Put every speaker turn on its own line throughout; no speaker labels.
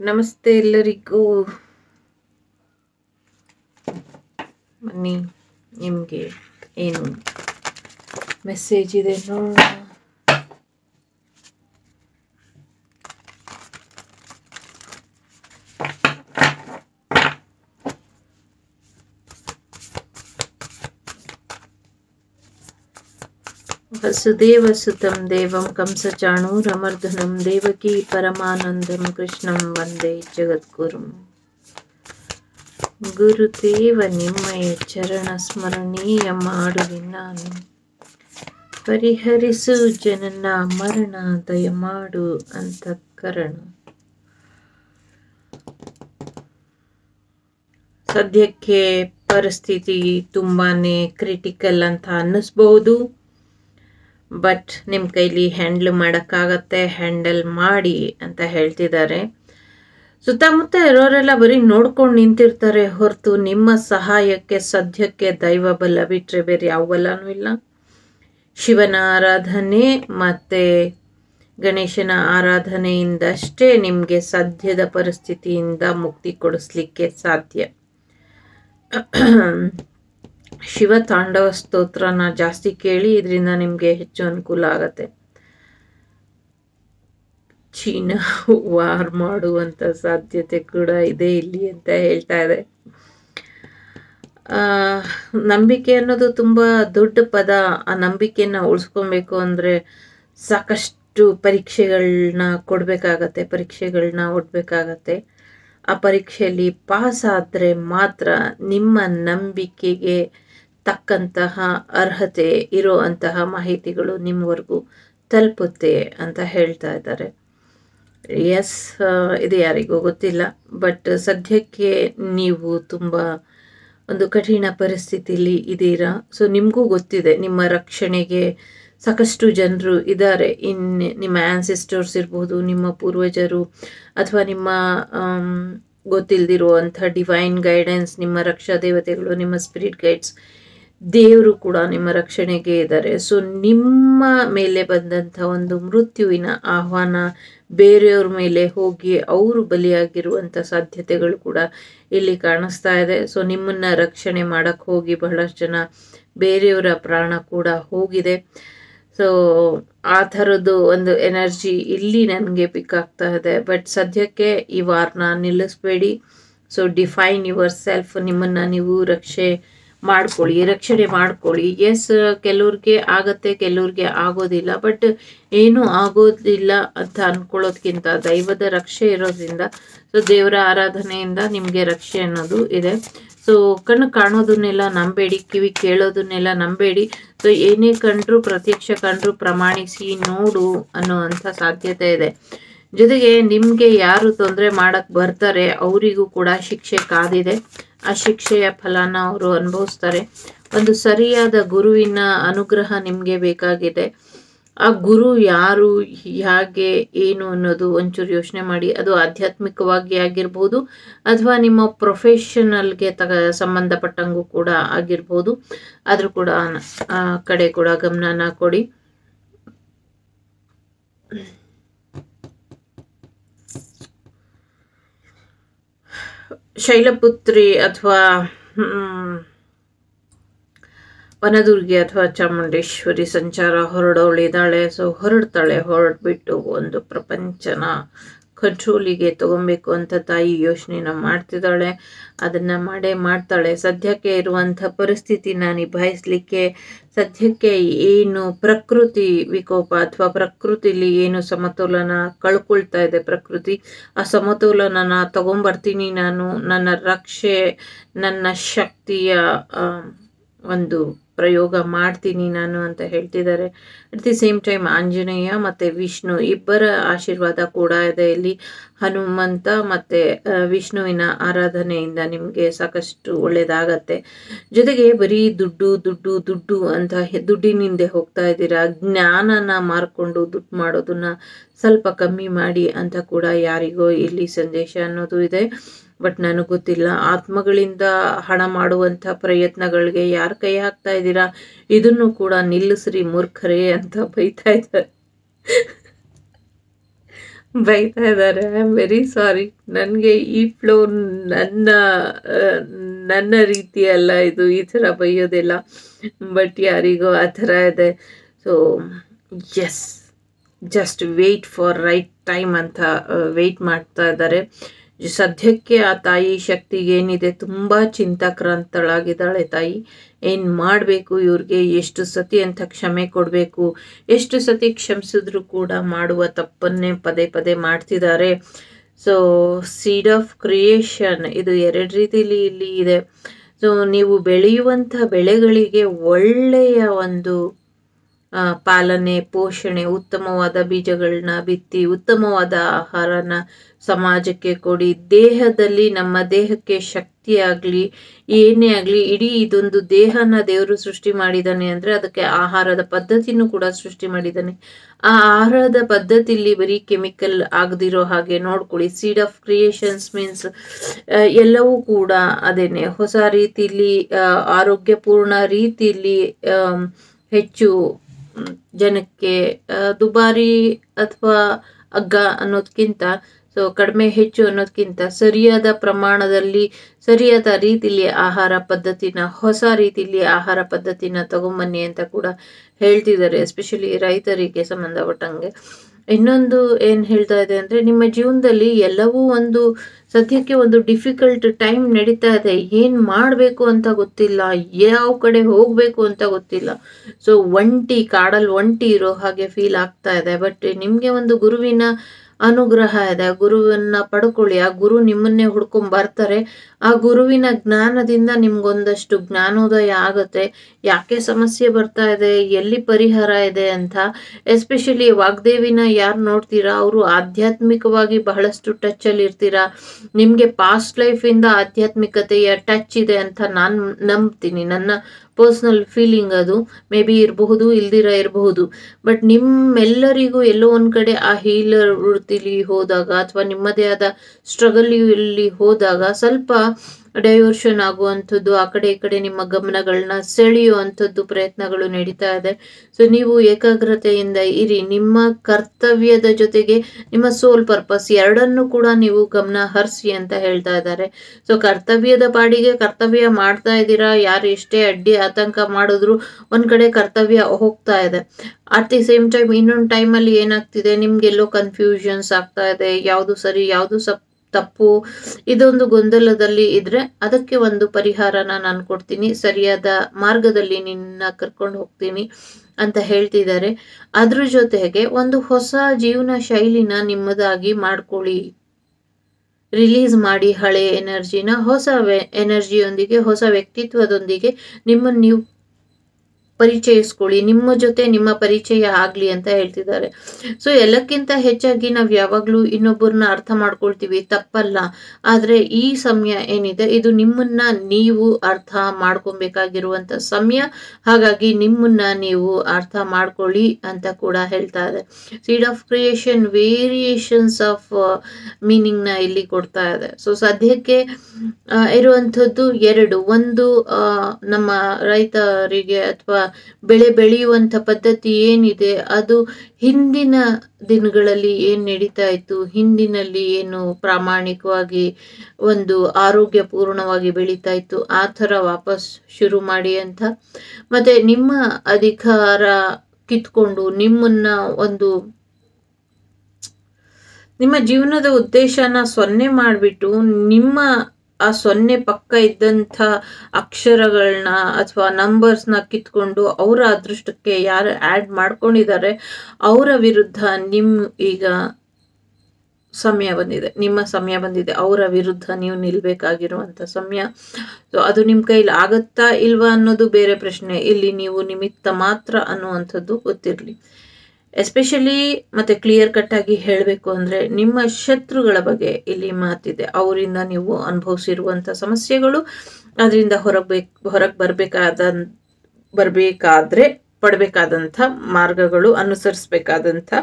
ನಮಸ್ತೆ ಎಲ್ಲರಿಗೂ. ಬನ್ನಿ ನಿಮಗೆ ಏನು ಮೆಸೇಜ್ ಇದೆ ನೋಡೋಣ. ವಸುದೇವಸುತಂ ದೇವಂ ಕಂಸಚಾಣೂರಮರ್ದನಂ ದೇವಕೀ ಪರಮಾನಂದಂ ಕೃಷ್ಣಂ ವಂದೇ ಜಗದ್ಗುರುಂ ಗುರುದೇವ ನಿಮ್ಮಯ ಚರಣ ಸ್ಮರಣೀಯ ಮಾಡುವೆ ನಾನು ಪರಿಹರಿಸು ಜನನ ಮರಣ ದಯಮಾಡು ಅಂತಃಕರಣ ಸದ್ಯಕ್ಕೆ ಪರಿಸ್ಥಿತಿ ತುಂಬಾ ಕ್ರಿಟಿಕಲ್ ಅಂತ ಅನ್ನಿಸ್ಬಹುದು ಬಟ್ ನಿಮ್ಮ ಕೈಲಿ ಹ್ಯಾಂಡಲ್ ಮಾಡೋಕ್ಕಾಗತ್ತೆ ಹ್ಯಾಂಡಲ್ ಮಾಡಿ ಅಂತ ಹೇಳ್ತಿದ್ದಾರೆ. ಸುತ್ತಮುತ್ತ ಇರೋರೆಲ್ಲ ಬರೀ ನೋಡ್ಕೊಂಡು ನಿಂತಿರ್ತಾರೆ ಹೊರತು ನಿಮ್ಮ ಸಹಾಯಕ್ಕೆ, ಸದ್ಯಕ್ಕೆ ದೈವ ಬಲ ಬಿಟ್ಟರೆ ಬೇರೆ ಯಾವ ಬಲನೂ ಇಲ್ಲ. ಶಿವನ ಆರಾಧನೆ ಮತ್ತು ಗಣೇಶನ ಆರಾಧನೆಯಿಂದಷ್ಟೇ ನಿಮಗೆ ಸದ್ಯದ ಪರಿಸ್ಥಿತಿಯಿಂದ ಮುಕ್ತಿ ಕೊಡಿಸ್ಲಿಕ್ಕೆ ಸಾಧ್ಯ. ಶಿವ ತಾಂಡವ ಸ್ತೋತ್ರನ ಜಾಸ್ತಿ ಕೇಳಿ ಇದರಿಂದ ನಿಮಗೆ ಹೆಚ್ಚು ಅನುಕೂಲ ಆಗತ್ತೆ. ಚೀನಾ ವಾರ್ ಮಾಡುವಂಥ ಸಾಧ್ಯತೆ ಕೂಡ ಇದೆ ಇಲ್ಲಿ ಅಂತ ಹೇಳ್ತಾ ಇದೆ. ನಂಬಿಕೆ ಅನ್ನೋದು ತುಂಬ ದೊಡ್ಡ ಪದ. ಆ ನಂಬಿಕೆನ ಉಳಿಸ್ಕೊಬೇಕು ಅಂದರೆ ಸಾಕಷ್ಟು ಪರೀಕ್ಷೆಗಳನ್ನ ಕೊಡಬೇಕಾಗತ್ತೆ ಪರೀಕ್ಷೆಗಳನ್ನ ಒಡ್ಬೇಕಾಗತ್ತೆ. ಆ ಪರೀಕ್ಷೆಯಲ್ಲಿ ಪಾಸ್ ಆದರೆ ಮಾತ್ರ ನಿಮ್ಮ ನಂಬಿಕೆಗೆ ತಕ್ಕಂತಹ ಅರ್ಹತೆ ಇರೋ ಅಂತಹ ಮಾಹಿತಿಗಳು ನಿಮ್ಮವರೆಗೂ ತಲುಪುತ್ತೆ ಅಂತ ಹೇಳ್ತಾ ಇದ್ದಾರೆ. ಎಸ್ ಇದು ಯಾರಿಗೂ ಗೊತ್ತಿಲ್ಲ ಬಟ್ ಸದ್ಯಕ್ಕೆ ನೀವು ತುಂಬ ಒಂದು ಕಠಿಣ ಪರಿಸ್ಥಿತಿಯಲ್ಲಿ ಇದ್ದೀರಾ. ಸೊ ನಿಮಗೂ ಗೊತ್ತಿದೆ, ನಿಮ್ಮ ರಕ್ಷಣೆಗೆ ಸಾಕಷ್ಟು ಜನರು ಇದ್ದಾರೆ. ಇನ್, ನಿಮ್ಮ ಆ್ಯನ್ಸಿಸ್ಟರ್ಸ್ ಇರ್ಬೋದು, ನಿಮ್ಮ ಪೂರ್ವಜರು ಅಥವಾ ನಿಮ್ಮ ಗೊತ್ತಿಲ್ದಿರುವಂಥ ಡಿವೈನ್ ಗೈಡೆನ್ಸ್ ನಿಮ್ಮ ರಕ್ಷಾ ದೇವತೆಗಳು, ನಿಮ್ಮ ಸ್ಪಿರಿಟ್ ಗೈಡ್ಸ್ ದೇವರು ಕೂಡ ನಿಮ್ಮ ರಕ್ಷಣೆಗೆ ಇದ್ದಾರೆ. ಸೊ ನಿಮ್ಮ ಮೇಲೆ ಬಂದಂಥ ಒಂದು ಮೃತ್ಯುವಿನ ಆಹ್ವಾನ ಬೇರೆಯವ್ರ ಮೇಲೆ ಹೋಗಿ ಅವರು ಬಲಿಯಾಗಿರುವಂಥ ಸಾಧ್ಯತೆಗಳು ಕೂಡ ಇಲ್ಲಿ ಕಾಣಿಸ್ತಾ ಇದೆ. ಸೊ ನಿಮ್ಮನ್ನು ರಕ್ಷಣೆ ಮಾಡೋಕ್ಕೆ ಹೋಗಿ ಬಹಳಷ್ಟು ಜನ ಬೇರೆಯವರ ಪ್ರಾಣ ಕೂಡ ಹೋಗಿದೆ. ಸೊ ಆ ಥರದ್ದು ಒಂದು ಎನರ್ಜಿ ಇಲ್ಲಿ ನನಗೆ ಪಿಕ್ ಆಗ್ತಾ ಇದೆ. ಬಟ್ ಸದ್ಯಕ್ಕೆ ಈ ವಾರನ ನಿಲ್ಲಿಸ್ಬೇಡಿ. ಸೊ ಡಿಫೈನ್ ಯುವರ್ ಸೆಲ್ಫ್ ನಿಮ್ಮನ್ನು ನೀವು ರಕ್ಷೆ ಮಾಡ್ಕೊಳ್ಳಿ, ರಕ್ಷಣೆ ಮಾಡ್ಕೊಳ್ಳಿ. ಎಸ್ ಕೆಲವ್ರಿಗೆ ಆಗತ್ತೆ, ಕೆಲವ್ರಿಗೆ ಆಗೋದಿಲ್ಲ ಬಟ್ ಏನೂ ಆಗೋದಿಲ್ಲ ಅಂತ ಅನ್ಕೊಳ್ಳೋದ್ಕಿಂತ ದೈವದ ರಕ್ಷೆ ಇರೋದ್ರಿಂದ ಸೊ ದೇವರ ಆರಾಧನೆಯಿಂದ ನಿಮಗೆ ರಕ್ಷೆ ಅನ್ನೋದು ಇದೆ. ಸೊ ಕಣ್ಣು ಕಾಣೋದನ್ನೆಲ್ಲ ನಂಬೇಡಿ, ಕಿವಿ ಕೇಳೋದನ್ನೆಲ್ಲ ನಂಬೇಡಿ. ಸೊ ಏನೇ ಕಂಡ್ರು, ಪ್ರತ್ಯಕ್ಷ ಕಂಡ್ರು ಪ್ರಮಾಣಿಸಿ ನೋಡು ಅನ್ನೋ ಸಾಧ್ಯತೆ ಇದೆ. ಜೊತೆಗೆ ನಿಮಗೆ ಯಾರು ತೊಂದರೆ ಮಾಡಕ್ಕೆ ಬರ್ತಾರೆ, ಅವರಿಗೂ ಕೂಡ ಶಿಕ್ಷೆ ಕಾದಿದೆ. ಆ ಶಿಕ್ಷೆಯ ಫಲನ ಅವರು ಅನುಭವಿಸ್ತಾರೆ. ಒಂದು ಸರಿಯಾದ ಗುರುವಿನ ಅನುಗ್ರಹ ನಿಮಗೆ ಬೇಕಾಗಿದೆ. ಆ ಗುರು ಯಾರು, ಹೇಗೆ, ಏನು ಅನ್ನೋದು ಒಂಚೂರು ಯೋಚನೆ ಮಾಡಿ. ಅದು ಆಧ್ಯಾತ್ಮಿಕವಾಗಿ ಆಗಿರ್ಬೋದು, ಅಥವಾ ನಿಮ್ಮ ಪ್ರೊಫೆಷನಲ್ಗೆ ತಗ ಸಂಬಂಧಪಟ್ಟಂಗೂ ಕೂಡ ಆಗಿರ್ಬೋದು. ಆದರೂ ಕೂಡ ಕಡೆ ಕೂಡ ಗಮನನ ಕೊಡಿ. ಶೈಲಪುತ್ರಿ ಅಥವಾ ವನದುರ್ಗಿ ಅಥವಾ ಚಾಮುಂಡೇಶ್ವರಿ ಸಂಚಾರ ಹೊರಡೋಳಿದ್ದಾಳೆ ಸೊ ಹೊರಡ್ತಾಳೆ ಹೊರಡ್ಬಿಟ್ಟು ಒಂದು ಪ್ರಪಂಚನ ಕಂಟ್ರೋಲಿಗೆ ತಗೊಬೇಕು ಅಂತ ತಾಯಿ ಯೋಚನೆನ ಮಾಡ್ತಿದ್ದಾಳೆ. ಅದನ್ನು ಮಾಡೇ ಮಾಡ್ತಾಳೆ. ಸದ್ಯಕ್ಕೆ ಇರುವಂಥ ಪರಿಸ್ಥಿತಿನ ನಿಭಾಯಿಸಲಿಕ್ಕೆ ಸದ್ಯಕ್ಕೆ ಏನು ಪ್ರಕೃತಿ ವಿಕೋಪ ಅಥವಾ ಪ್ರಕೃತಿಲಿ ಏನು ಸಮತೋಲನ ಕಳ್ಕೊಳ್ತಾ ಇದೆ ಪ್ರಕೃತಿ, ಆ ಸಮತೋಲನನ ತಗೊಂಬರ್ತೀನಿ ನಾನು. ನನ್ನ ರಕ್ಷೆ, ನನ್ನ ಶಕ್ತಿಯ ಒಂದು ಪ್ರಯೋಗ ಮಾಡ್ತೀನಿ ನಾನು ಅಂತ ಹೇಳ್ತಿದ್ದಾರೆ. At the same time Anjaneya ಮತ್ತು ವಿಷ್ಣು ಇಬ್ಬರ ಆಶೀರ್ವಾದ ಕೂಡ ಇದೆ. ಇಲ್ಲಿ ಹನುಮಂತ ಮತ್ತು ವಿಷ್ಣುವಿನ ಆರಾಧನೆಯಿಂದ ನಿಮಗೆ ಸಾಕಷ್ಟು ಒಳ್ಳೆಯದಾಗತ್ತೆ ಜೊತೆಗೆ ಬರೀ ದುಡ್ಡು ದುಡ್ಡು ದುಡ್ಡು ಅಂತ ದುಡ್ಡಿನಿಂದೆ ಹೋಗ್ತಾ ಇದ್ದೀರಾ? ಜ್ಞಾನನ ಮಾರ್ಕೊಂಡು ದುಡ್ಡು ಮಾಡೋದನ್ನ ಸ್ವಲ್ಪ ಕಮ್ಮಿ ಮಾಡಿ ಅಂತ ಕೂಡ ಯಾರಿಗೋ ಇಲ್ಲಿ ಸಂದೇಶ ಅನ್ನೋದು ಇದೆ. ಬಟ್ ನನಗೆ ಗೊತ್ತಿಲ್ಲ. ಆತ್ಮಗಳಿಂದ ಹಣ ಮಾಡುವಂಥ ಪ್ರಯತ್ನಗಳಿಗೆ ಯಾರು ಕೈ ಹಾಕ್ತಾ ಇದ್ದೀರಾ? ಇದನ್ನು ಕೂಡ ನಿಲ್ಲಿಸ್ರಿ ಮೂರ್ಖರೇ ಅಂತ ಬೈತಾ ಇದ್ದಾರೆ. ಬೈತಾ ಇದ್ದಾರೆ. ಐ ಆಮ್ ವೆರಿ ಸಾರಿ ನನಗೆ ಈ ಫ್ಲೋ ನನ್ನ ನನ್ನ ರೀತಿಯಲ್ಲ ಇದು. ಈ ಥರ ಬೈಯೋದಿಲ್ಲ. ಬಟ್ ಯಾರಿಗೋ ಆ ಥರ ಇದೆ. So yes just wait for right time ಅಂತ ವೆಯ್ಟ್ ಮಾಡ್ತಾ ಇದ್ದಾರೆ. ಸದ್ಯಕ್ಕೆ ಆ ತಾಯಿ ಶಕ್ತಿಗೆ ಏನಿದೆ ತುಂಬ ಚಿಂತಾಕ್ರಾಂತಳಾಗಿದ್ದಾಳೆ ತಾಯಿ. ಏನು ಮಾಡಬೇಕು ಇವ್ರಿಗೆ? ಎಷ್ಟು ಸತಿ ಅಂತ ಕ್ಷಮೆ ಕೊಡಬೇಕು? ಎಷ್ಟು ಸತಿ ಕ್ಷಮಿಸಿದ್ರು ಕೂಡ ಮಾಡುವ ತಪ್ಪನ್ನೇ ಪದೇ ಪದೇ ಮಾಡ್ತಿದ್ದಾರೆ. ಸೊ ಸೀಡ್ ಆಫ್ ಕ್ರಿಯೇಷನ್ ಇದು ಎರಡು ರೀತಿಲಿ ಇಲ್ಲಿ ಇದೆ. ಸೊ ನೀವು ಬೆಳೆಯುವಂಥ ಬೆಳೆಗಳಿಗೆ ಒಳ್ಳೆಯ ಒಂದು ಪಾಲನೆ, ಪೋಷಣೆ, ಉತ್ತಮವಾದ ಬೀಜಗಳನ್ನ ಬಿತ್ತಿ, ಉತ್ತಮವಾದ ಆಹಾರನ ಸಮಾಜಕ್ಕೆ ಕೊಡಿ. ದೇಹದಲ್ಲಿ ನಮ್ಮ ದೇಹಕ್ಕೆ ಶಕ್ತಿ ಏನೇ ಆಗಲಿ, ಇಡೀ ಇದೊಂದು ದೇಹನ ದೇವರು ಸೃಷ್ಟಿ ಮಾಡಿದ್ದಾನೆ ಅಂದರೆ ಅದಕ್ಕೆ ಆಹಾರದ ಪದ್ಧತಿನೂ ಕೂಡ ಸೃಷ್ಟಿ ಮಾಡಿದ್ದಾನೆ ಆ ಆಹಾರದ ಪದ್ಧತಿಲಿ ಬರೀ ಕೆಮಿಕಲ್ ಆಗದಿರೋ ಹಾಗೆ ನೋಡ್ಕೊಳ್ಳಿ. ಸೀಡ್ ಆಫ್ ಕ್ರಿಯೇಷನ್ಸ್ ಮೀನ್ಸ್ ಎಲ್ಲವೂ ಕೂಡ ಅದೇನೆ. ಹೊಸ ರೀತಿಯಲ್ಲಿ ಆರೋಗ್ಯಪೂರ್ಣ ರೀತಿಯಲ್ಲಿ ಹೆಚ್ಚು ಜನಕ್ಕೆ ದುಬಾರಿ ಅಥವಾ ಅಗ್ಗ ಅನ್ನೋದಕ್ಕಿಂತ ಸೊ ಕಡಿಮೆ ಹೆಚ್ಚು ಅನ್ನೋದಕ್ಕಿಂತ ಸರಿಯಾದ ಪ್ರಮಾಣದಲ್ಲಿ, ಸರಿಯಾದ ರೀತಿಲಿ ಆಹಾರ ಪದ್ಧತಿನ, ಹೊಸ ರೀತಿಲಿ ಆಹಾರ ಪದ್ಧತಿನ ತಗೊಂಬನ್ನಿ ಅಂತ ಕೂಡ ಹೇಳ್ತಿದ್ದಾರೆ ಎಸ್ಪೆಷಲಿ ರೈತರಿಗೆ ಸಂಬಂಧಪಟ್ಟಂಗೆ. ಇನ್ನೊಂದು ಏನು ಹೇಳ್ತಾ ಇದೆ ಅಂದರೆ, ನಿಮ್ಮ ಜೀವನದಲ್ಲಿ ಎಲ್ಲವೂ ಒಂದು ಸದ್ಯಕ್ಕೆ ಒಂದು ಡಿಫಿಕಲ್ಟ್ ಟೈಮ್ ನಡೀತಾ ಇದೆ. ಏನು ಮಾಡಬೇಕು ಅಂತ ಗೊತ್ತಿಲ್ಲ. ಯಾವ ಕಡೆ ಹೋಗಬೇಕು ಅಂತ ಗೊತ್ತಿಲ್ಲ. ಸೊ ಒಂಟಿ ಕಾಡಲ್ಲಿ ಒಂಟಿ ಇರೋ ಹಾಗೆ ಫೀಲ್ ಆಗ್ತಾ ಇದೆ. ಬಟ್ ನಿಮಗೆ ಒಂದು ಗುರುವಿನ ಅನುಗ್ರಹ ಇದೆ. ಗುರುವನ್ನ ಪಡ್ಕೊಳ್ಳಿ. ಆ ಗುರು ನಿಮ್ಮನ್ನೇ ಹುಡ್ಕೊಂಡ್ ಬರ್ತಾರೆ. ಆ ಗುರುವಿನ ಜ್ಞಾನದಿಂದ ನಿಮ್ಗೊಂದಷ್ಟು ಜ್ಞಾನೋದಯ ಆಗುತ್ತೆ. ಯಾಕೆ ಸಮಸ್ಯೆ ಬರ್ತಾ ಇದೆ? ಎಲ್ಲಿ ಪರಿಹಾರ ಇದೆ ಅಂತ. ಎಸ್ಪೆಷಲಿ ವಾಗ್ದೇವಿನ ಯಾರು ನೋಡ್ತೀರಾ? ಅವರು ಆಧ್ಯಾತ್ಮಿಕವಾಗಿ ಬಹಳಷ್ಟು ಟಚ್ ಅಲ್ಲಿ ಇರ್ತೀರಾ? ನಿಮಗೆ ಪಾಸ್ಟ್ ಲೈಫಿಂದ ಆಧ್ಯಾತ್ಮಿಕತೆಯ ಟಚ್ ಇದೆ ಅಂತ ನಾನು ನಂಬ್ತೀನಿ. ನನ್ನ ಪರ್ಸ್ನಲ್ ಫೀಲಿಂಗ್ ಅದು. ಮೇ ಬಿ ಇರಬಹುದು, ಇಲ್ದಿರ ಇರಬಹುದು. ಬಟ್ ನಿಮ್ಮೆಲ್ಲರಿಗೂ ಎಲ್ಲೋ ಒಂದು ಕಡೆ ಆ ಹೀಲರ್ ವೃತ್ತಿಲಿ ಹೋದಾಗ ಅಥವಾ ನಿಮ್ಮದೇ ಆದ ಸ್ಟ್ರಗಲ್ ಇಲ್ಲಿ ಹೋದಾಗ ಸ್ವಲ್ಪ ಡೈವರ್ಷನ್ ಆಗುವಂಥದ್ದು, ಆ ಕಡೆ ಈ ಕಡೆ ನಿಮ್ಮ ಗಮನಗಳನ್ನ ಸೆಳೆಯುವಂಥದ್ದು ಪ್ರಯತ್ನಗಳು ನಡೀತಾ ಇದೆ. ಸೊ ನೀವು ಏಕಾಗ್ರತೆಯಿಂದ ಇರಿ. ನಿಮ್ಮ ಕರ್ತವ್ಯದ ಜೊತೆಗೆ ನಿಮ್ಮ ಸೋಲ್ ಪರ್ಪಸ್ ಎರಡನ್ನು ಕೂಡ ನೀವು ಗಮನ ಹರಿಸಿ ಅಂತ ಹೇಳ್ತಾ ಇದ್ದಾರೆ. ಸೊ ಕರ್ತವ್ಯದ ಪಾಡಿಗೆ ಕರ್ತವ್ಯ ಮಾಡ್ತಾ ಇದ್ದೀರಾ? ಯಾರು ಎಷ್ಟೇ ಅಡ್ಡಿ ಆತಂಕ ಮಾಡಿದ್ರು ಒಂದ್ ಕಡೆ ಕರ್ತವ್ಯ ಹೋಗ್ತಾ ಇದೆ. ಅಟ್ ದಿ ಸೇಮ್ ಟೈಮ್ ಇನ್ನೊಂದು ಟೈಮಲ್ಲಿ ಏನಾಗ್ತಿದೆ? ನಿಮ್ಗೆಲ್ಲೋ ಕನ್ಫ್ಯೂಷನ್ಸ್ ಆಗ್ತಾ ಇದೆ. ಯಾವುದು ಸರಿ, ಯಾವುದು ಸಪ್ ತಪ್ಪು, ಇದೊಂದು ಗೊಂದಲದಲ್ಲಿ ಇದ್ರೆ ಅದಕ್ಕೆ ಒಂದು ಪರಿಹಾರನ ನಾನು ಕೊಡ್ತೀನಿ, ಸರಿಯಾದ ಮಾರ್ಗದಲ್ಲಿ ನಿನ್ನ ಕರ್ಕೊಂಡು ಹೋಗ್ತೀನಿ ಅಂತ ಹೇಳ್ತಿದ್ದಾರೆ. ಅದ್ರ ಜೊತೆಗೆ ಒಂದು ಹೊಸ ಜೀವನ ಶೈಲಿನ ನಿಮ್ಮದಾಗಿ ಮಾಡ್ಕೊಳ್ಳಿ. ರಿಲೀಸ್ ಮಾಡಿ ಹಳೆ ಎನರ್ಜಿನ, ಹೊಸ ಎನರ್ಜಿಯೊಂದಿಗೆ, ಹೊಸ ವ್ಯಕ್ತಿತ್ವದೊಂದಿಗೆ ನಿಮ್ಮನ್ನು ನೀವು ಪರಿಚಯಿಸ್ಕೊಳ್ಳಿ, ನಿಮ್ಮ ಜೊತೆ ನಿಮ್ಮ ಪರಿಚಯ ಆಗ್ಲಿ ಅಂತ ಹೇಳ್ತಿದ್ದಾರೆ. ಸೊ ಎಲ್ಲಕ್ಕಿಂತ ಹೆಚ್ಚಾಗಿ ನಾವು ಯಾವಾಗಲೂ ಇನ್ನೊಬ್ಬರನ್ನ ಅರ್ಥ ಮಾಡ್ಕೊಳ್ತೀವಿ, ತಪ್ಪಲ್ಲ. ಆದರೆ ಈ ಸಮಯ ಏನಿದೆ, ಇದು ನಿಮ್ಮನ್ನ ನೀವು ಅರ್ಥ ಮಾಡ್ಕೊಬೇಕಾಗಿರುವಂಥ ಸಮಯ. ಹಾಗಾಗಿ ನಿಮ್ಮನ್ನ ನೀವು ಅರ್ಥ ಮಾಡ್ಕೊಳ್ಳಿ ಅಂತ ಕೂಡ ಹೇಳ್ತಾ ಇದೆ seed of creation variations of ಮೀನಿಂಗ್ನ ಇಲ್ಲಿ ಕೊಡ್ತಾ ಇದೆ. ಸೊ ಸದ್ಯಕ್ಕೆ ಇರುವಂಥದ್ದು ಎರಡು. ಒಂದು ನಮ್ಮ ರೈತರಿಗೆ ಅಥವಾ ಬೆಳೆ ಬೆಳೆಯುವಂಥ ಪದ್ಧತಿ ಏನಿದೆ, ಅದು ಹಿಂದಿನ ದಿನಗಳಲ್ಲಿ ಏನು ನಡೀತಾ ಇತ್ತು? ಹಿಂದಿನಲ್ಲಿ ಏನು ಪ್ರಾಮಾಣಿಕವಾಗಿ ಒಂದು ಆರೋಗ್ಯಪೂರ್ಣವಾಗಿ ಬೆಳೀತಾ ಇತ್ತು? ಆ ಥರ ವಾಪಸ್ ಶುರು ಮಾಡಿ ಅಂತ. ಮತ್ತೆ ನಿಮ್ಮ ಅಧಿಕಾರ ಕಿತ್ಕೊಂಡು ನಿಮ್ಮನ್ನ ಒಂದು ನಿಮ್ಮ ಜೀವನದ ಉದ್ದೇಶನ ಸೊನ್ನೆ ಮಾಡಿಬಿಟ್ಟು ನಿಮ್ಮ ಆ ಸೊನ್ನೆ ಪಕ್ಕ ಇದ್ದಂಥ ಅಕ್ಷರಗಳನ್ನ ಅಥವಾ ನಂಬರ್ಸ್ನ ಕಿತ್ಕೊಂಡು ಅವರ ಅದೃಷ್ಟಕ್ಕೆ ಯಾರು ಆ್ಯಡ್ ಮಾಡ್ಕೊಂಡಿದ್ದಾರೆ ಅವರ ವಿರುದ್ಧ ನಿಮ್ಮ ಈಗ ಸಮಯ ಬಂದಿದೆ, ನಿಮ್ಮ ಸಮಯ ಬಂದಿದೆ, ಅವರ ವಿರುದ್ಧ ನೀವು ನಿಲ್ಬೇಕಾಗಿರುವಂಥ ಸಮಯ. ಸೊ ಅದು ನಿಮ್ಮ ಕೈಲಿ ಆಗುತ್ತಾ ಇಲ್ವಾ ಅನ್ನೋದು ಬೇರೆ ಪ್ರಶ್ನೆ. ಇಲ್ಲಿ ನೀವು ನಿಮಿತ್ತ ಮಾತ್ರ ಅನ್ನುವಂಥದ್ದು ಗೊತ್ತಿರಲಿ. ಎಸ್ಪೆಷಲಿ ಮತ್ತೆ ಕ್ಲಿಯರ್ ಕಟ್ ಆಗಿ ಹೇಳಬೇಕು ಅಂದ್ರೆ ನಿಮ್ಮ ಶತ್ರುಗಳ ಬಗ್ಗೆ ಇಲ್ಲಿ ಮಾತಿದೆ. ಅವರಿಂದ ನೀವು ಅನುಭವಿಸಿರುವಂತ ಸಮಸ್ಯೆಗಳು, ಅದರಿಂದ ಹೊರಬೇಕು ಹೊರಗೆ ಬರಬೇಕಾದ, ಬರಬೇಕಾದ್ರೆ ಪಡಬೇಕಾದಂಥ ಮಾರ್ಗಗಳು, ಅನುಸರಿಸಬೇಕಾದಂಥ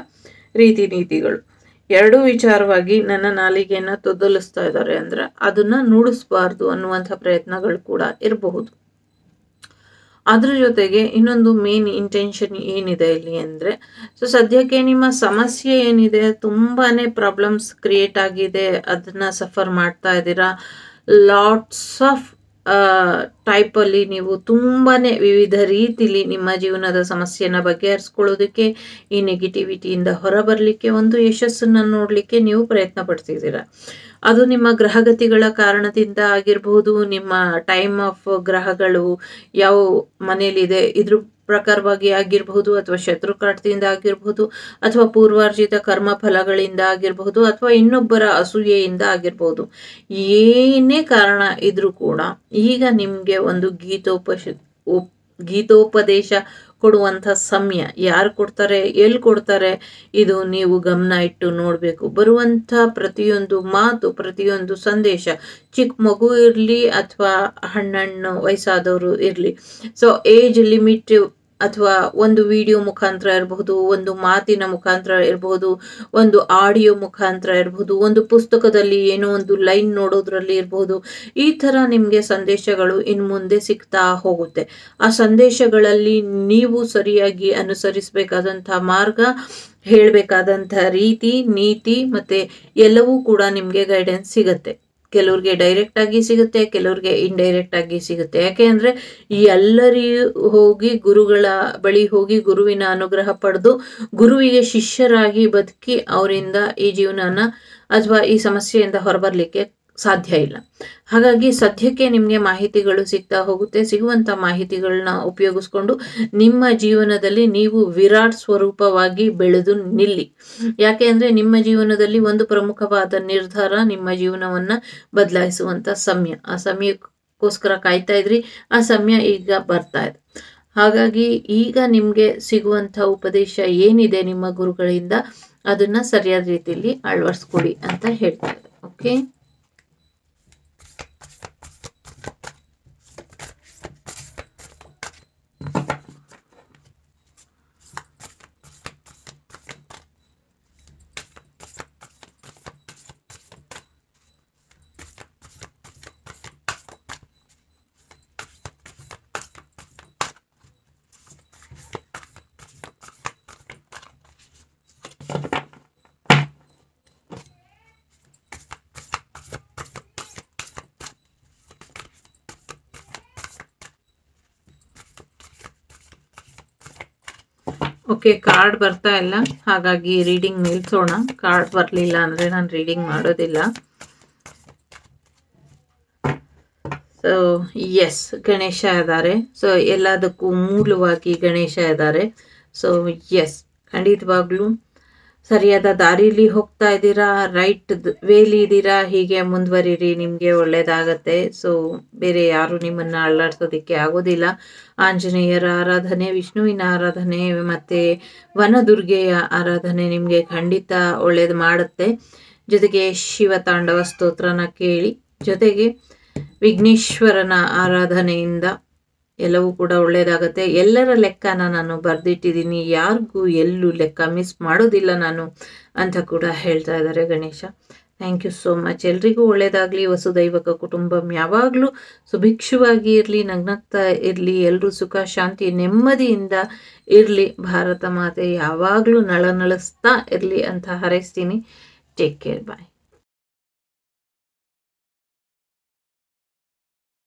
ರೀತಿ ನೀತಿಗಳು. ಎರಡೂ ವಿಚಾರವಾಗಿ ನನ್ನ ನಾಲಿಗೆಯನ್ನು ತೊದಲಿಸ್ತಾ ಇದ್ದಾರೆ ಅಂದ್ರೆ ಅದನ್ನ ನುಡಿಸ್ಬಾರ್ದು ಅನ್ನುವಂಥ ಪ್ರಯತ್ನಗಳು ಕೂಡ ಇರಬಹುದು. ಅದ್ರ ಜೊತೆಗೆ ಇನ್ನೊಂದು ಮೇನ್ ಇಂಟೆನ್ಷನ್ ಏನಿದೆ ಇಲ್ಲಿ ಅಂದರೆ ಸೊ ಸದ್ಯಕ್ಕೆ ನಿಮ್ಮ ಸಮಸ್ಯೆ ಏನಿದೆ, ತುಂಬಾನೇ ಪ್ರಾಬ್ಲಮ್ಸ್ ಕ್ರಿಯೇಟ್ ಆಗಿದೆ, ಅದನ್ನ ಸಫರ್ ಮಾಡ್ತಾ ಇದ್ದೀರಾ ಲಾಟ್ಸ್ ಆಫ್ ಟೈಪಲ್ಲಿ ನೀವು ತುಂಬಾನೇ ವಿವಿಧ ರೀತಿಲಿ ನಿಮ್ಮ ಜೀವನದ ಸಮಸ್ಯೆನ ಬಗೆಹರಿಸ್ಕೊಳ್ಳೋದಕ್ಕೆ, ಈ ನೆಗೆಟಿವಿಟಿಯಿಂದ ಹೊರಬರಲಿಕ್ಕೆ ಒಂದು ಯಶಸ್ಸನ್ನು ನೋಡಲಿಕ್ಕೆ ನೀವು ಪ್ರಯತ್ನ ಪಡ್ತಿದ್ದೀರಾ ಅದು ನಿಮ್ಮ ಗ್ರಹಗತಿಗಳ ಕಾರಣದಿಂದ ಆಗಿರಬಹುದು ನಿಮ್ಮ ಟೈಮ್ ಆಫ್ ಗ್ರಹಗಳು, ಯಾವ ಮನೇಲಿದೆ, ಇದ್ರ ಪ್ರಕಾರವಾಗಿ ಆಗಿರಬಹುದು ಅಥವಾ ಶತ್ರು ಕಾಟದಿಂದ ಆಗಿರಬಹುದು ಅಥವಾ ಪೂರ್ವಾರ್ಜಿತ ಕರ್ಮ ಫಲಗಳಿಂದ ಆಗಿರಬಹುದು ಅಥವಾ ಇನ್ನೊಬ್ಬರ ಅಸೂಯೆಯಿಂದ ಆಗಿರಬಹುದು. ಏನೇ ಕಾರಣ ಇದ್ರೂ ಕೂಡ ಈಗ ನಿಮಗೆ ಒಂದು ಗೀತೋಪಶ ಗೀತೋಪದೇಶ ಕೊಡುವಂಥ ಸಮಯ ಯಾರು ಕೊಡ್ತಾರೆ, ಎಲ್ಲಿ ಕೊಡ್ತಾರೆ, ಇದು ನೀವು ಗಮನ ಇಟ್ಟು ನೋಡಬೇಕು. ಬರುವಂಥ ಪ್ರತಿಯೊಂದು ಮಾತು, ಪ್ರತಿಯೊಂದು ಸಂದೇಶ ಚಿಕ್ಕ ಮಗು ಇರಲಿ ಅಥವಾ ಹಣ್ಣಣ್ಣು ವಯಸ್ಸಾದವರು ಇರಲಿ. ಸೊ ಏಜ್ ಲಿಮಿಟ್ ಅಥವಾ ಒಂದು ವಿಡಿಯೋ ಮುಖಾಂತರ ಇರಬಹುದು, ಒಂದು ಮಾತಿನ ಮುಖಾಂತರ ಇರಬಹುದು, ಒಂದು ಆಡಿಯೋ ಮುಖಾಂತರ ಇರಬಹುದು, ಒಂದು ಪುಸ್ತಕದಲ್ಲಿ ಏನೋ ಒಂದು ಲೈನ್ ನೋಡೋದ್ರಲ್ಲಿ ಇರಬಹುದು, ಈ ಥರ ನಿಮಗೆ ಸಂದೇಶಗಳು ಇನ್ನು ಮುಂದೆ ಸಿಗ್ತಾ ಹೋಗುತ್ತೆ. ಆ ಸಂದೇಶಗಳಲ್ಲಿ ನೀವು ಸರಿಯಾಗಿ ಅನುಸರಿಸಬೇಕಾದಂಥ ಮಾರ್ಗ, ಹೇಳಬೇಕಾದಂಥ ರೀತಿ, ನೀತಿ ಮತ್ತೆ ಎಲ್ಲವೂ ಕೂಡ ನಿಮಗೆ ಗೈಡೆನ್ಸ್ ಸಿಗುತ್ತೆ. ಕೆಲವ್ರಿಗೆ ಡೈರೆಕ್ಟ್ ಆಗಿ ಸಿಗುತ್ತೆ, ಕೆಲವ್ರಿಗೆ ಇಂಡೈರೆಕ್ಟ್ ಆಗಿ ಸಿಗುತ್ತೆ. ಯಾಕೆ ಅಂದ್ರೆ ಈ ಎಲ್ಲರಿ ಹೋಗಿ ಗುರುಗಳ ಬಳಿ ಹೋಗಿ ಗುರುವಿನ ಅನುಗ್ರಹ ಪಡೆದು ಗುರುವಿಗೆ ಶಿಷ್ಯರಾಗಿ ಬದುಕಿ ಅವರಿಂದ ಈ ಜೀವನನ ಅಥವಾ ಈ ಸಮಸ್ಯೆಯಿಂದ ಹೊರಬರ್ಲಿಕ್ಕೆ ಸಾಧ್ಯ ಇಲ್ಲ. ಹಾಗಾಗಿ ಸದ್ಯಕ್ಕೆ ನಿಮಗೆ ಮಾಹಿತಿಗಳು ಸಿಗ್ತಾ ಹೋಗುತ್ತೆ. ಸಿಗುವಂಥ ಮಾಹಿತಿಗಳನ್ನ ಉಪಯೋಗಿಸ್ಕೊಂಡು ನಿಮ್ಮ ಜೀವನದಲ್ಲಿ ನೀವು ವಿರಾಟ್ ಸ್ವರೂಪವಾಗಿ ಬೆಳೆದು ನಿಲ್ಲಿ. ಯಾಕೆ ಅಂದರೆ ನಿಮ್ಮ ಜೀವನದಲ್ಲಿ ಒಂದು ಪ್ರಮುಖವಾದ ನಿರ್ಧಾರ ನಿಮ್ಮ ಜೀವನವನ್ನ ಬದಲಾಯಿಸುವಂಥ ಸಮಯ. ಆ ಸಮಯಕ್ಕೋಸ್ಕರ ಕಾಯ್ತಾ ಇದ್ರಿ, ಆ ಸಮಯ ಈಗ ಬರ್ತಾ ಇದೆ. ಹಾಗಾಗಿ ಈಗ ನಿಮಗೆ ಸಿಗುವಂಥ ಉಪದೇಶ ಏನಿದೆ ನಿಮ್ಮ ಗುರುಗಳಿಂದ, ಅದನ್ನ ಸರಿಯಾದ ರೀತಿಯಲ್ಲಿ ಅಳವಡಿಸ್ಕೊಡಿ ಅಂತ ಹೇಳ್ತಾರೆ ಓಕೆ ಓಕೆ ಕಾರ್ಡ್ ಬರ್ತಾ ಇಲ್ಲ. ಹಾಗಾಗಿ ರೀಡಿಂಗ್ ನಿಲ್ಸೋಣ. ಕಾರ್ಡ್ ಬರಲಿಲ್ಲ ಅಂದರೆ ನಾನು ರೀಡಿಂಗ್ ಮಾಡೋದಿಲ್ಲ. ಸೊ ಎಸ್ ಗಣೇಶ ಇದ್ದಾರೆ. ಸೊ ಎಲ್ಲದಕ್ಕೂ ಮೂಲವಾಗಿ ಗಣೇಶ ಇದ್ದಾರೆ. ಸೊ ಎಸ್ ಖಂಡಿತವಾಗ್ಲೂ ಸರಿಯಾದ ದಾರಿಲಿ ಹೋಗ್ತಾ ಇದ್ದೀರಾ? ರೈಟ್ ವೇಲಿ ಇದ್ದೀರಾ? ಹೀಗೆ ಮುಂದುವರಿರಿ, ನಿಮಗೆ ಒಳ್ಳೆಯದಾಗತ್ತೆ ಸೊ, ಬೇರೆ ಯಾರು ನಿಮ್ಮನ್ನ ಅಳ್ಳಾಡ್ಸೋದಕ್ಕೆ ಆಗೋದಿಲ್ಲ. ಆಂಜನೇಯರ ಆರಾಧನೆ, ವಿಷ್ಣುವಿನ ಆರಾಧನೆ, ಮತ್ತೆ ವನದುರ್ಗೆಯ ಆರಾಧನೆ ನಿಮಗೆ ಖಂಡಿತ ಒಳ್ಳೇದು ಮಾಡುತ್ತೆ. ಜೊತೆಗೆ ಶಿವ ತಾಂಡವ ಸ್ತೋತ್ರನ ಕೇಳಿ, ಜೊತೆಗೆ ವಿಘ್ನೇಶ್ವರನ ಆರಾಧನೆಯಿಂದ ಎಲ್ಲವೂ ಕೂಡ ಒಳ್ಳೆಯದಾಗತ್ತೆ ಎಲ್ಲರ ಲೆಕ್ಕನ ನಾನು ಬರೆದಿಟ್ಟಿದ್ದೀನಿ. ಯಾರಿಗೂ ಎಲ್ಲೂ ಲೆಕ್ಕ ಮಿಸ್ ಮಾಡೋದಿಲ್ಲ ನಾನು ಅಂತ ಕೂಡ ಹೇಳ್ತಾ ಇದ್ದಾರೆ Ganesha. Thank you so much ಎಲ್ರಿಗೂ ಒಳ್ಳೆಯದಾಗಲಿ ವಸುದೈವಕ ಕುಟುಂಬಂ ಯಾವಾಗಲೂ ಸುಭಿಕ್ಷವಾಗಿ ಇರಲಿ, ನಗ್ನಗ್ತಾ ಇರಲಿ ಎಲ್ಲರೂ ಸುಖ, ಶಾಂತಿ, ನೆಮ್ಮದಿಯಿಂದ ಇರಲಿ. ಭಾರತ ಮಾತೆ, ಯಾವಾಗಲೂ ನಳನಳಿಸ್ತಾ ಇರಲಿ ಅಂತ ಹಾರೈಸ್ತೀನಿ. Take care bye